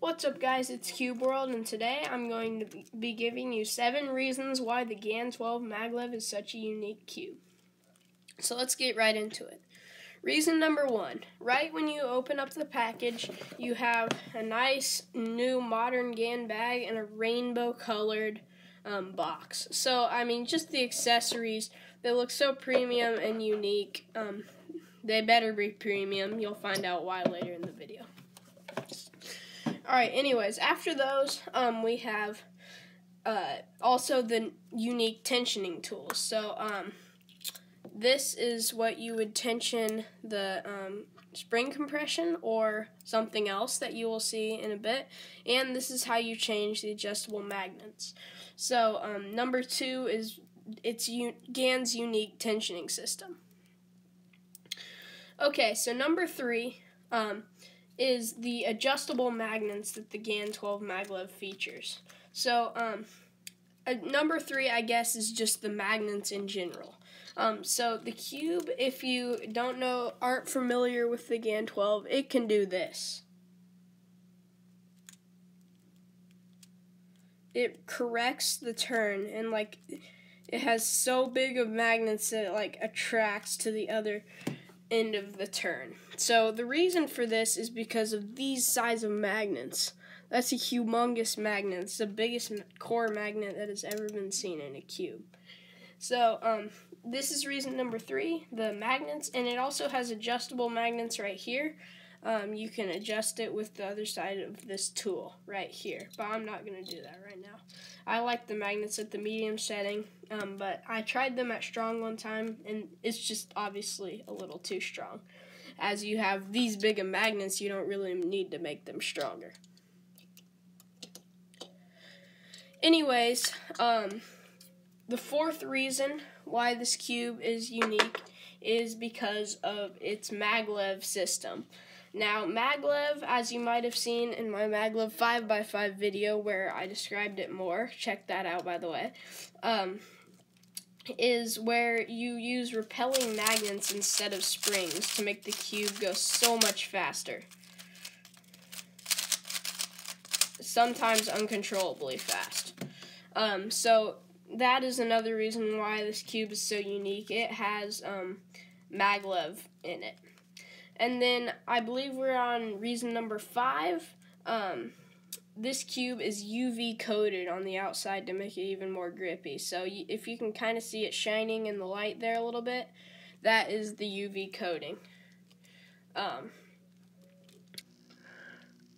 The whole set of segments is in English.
What's up guys, it's Cube World and today I'm going to be giving you 7 reasons why the GAN 12 maglev is such a unique cube. So let's get right into it. Reason number 1, right when you open up the package you have a nice new modern GAN bag and a rainbow colored um, box. So I mean just the accessories, they look so premium and unique. Um, they better be premium, you'll find out why later in the video. Alright, anyways, after those, um, we have uh, also the unique tensioning tools. So, um, this is what you would tension the um, spring compression or something else that you will see in a bit. And this is how you change the adjustable magnets. So, um, number two is it's GAN's unique tensioning system. Okay, so number three, um, is the adjustable magnets that the GAN 12 maglev features. So, um, number three, I guess, is just the magnets in general. Um, so the cube, if you don't know, aren't familiar with the GAN 12, it can do this. It corrects the turn and like it has so big of magnets that it like attracts to the other end of the turn. So the reason for this is because of these size of magnets. That's a humongous magnet. It's the biggest core magnet that has ever been seen in a cube. So um, this is reason number three, the magnets, and it also has adjustable magnets right here um, you can adjust it with the other side of this tool right here. But I'm not going to do that right now. I like the magnets at the medium setting, um, but I tried them at strong one time, and it's just obviously a little too strong. As you have these big of magnets, you don't really need to make them stronger. Anyways, um, the fourth reason why this cube is unique is because of its maglev system. Now, maglev, as you might have seen in my maglev 5x5 video where I described it more, check that out by the way, um, is where you use repelling magnets instead of springs to make the cube go so much faster. Sometimes uncontrollably fast. Um, so that is another reason why this cube is so unique. It has um, maglev in it. And then I believe we're on reason number five. Um, this cube is UV coated on the outside to make it even more grippy. So if you can kind of see it shining in the light there a little bit, that is the UV coating. Um,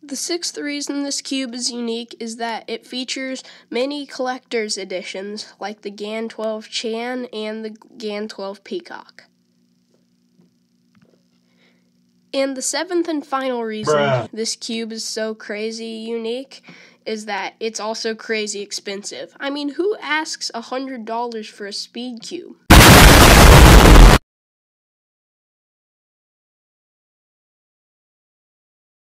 the sixth reason this cube is unique is that it features many collector's editions like the GAN 12 Chan and the GAN 12 Peacock. And the seventh and final reason Bruh. this cube is so crazy unique is that it's also crazy expensive. I mean, who asks a $100 for a speed cube?